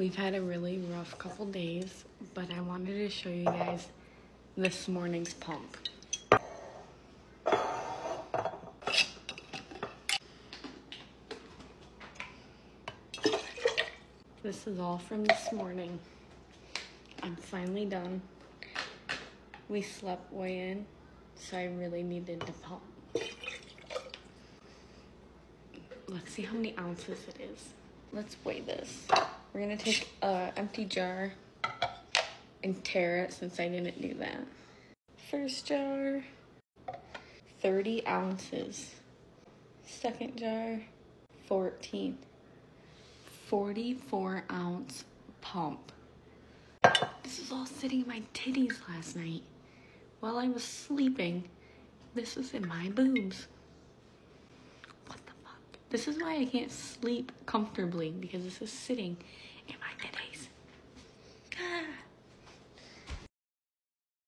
We've had a really rough couple days, but I wanted to show you guys this morning's pump. This is all from this morning. I'm finally done. We slept way in, so I really needed to pump. Let's see how many ounces it is. Let's weigh this. We're gonna take an empty jar and tare it since I didn't do that. First jar, 30 ounces. Second jar, 14. 44 ounce pump. This was all sitting in my titties last night. While I was sleeping, this was in my boobs. This is why I can't sleep comfortably because this is sitting in my face.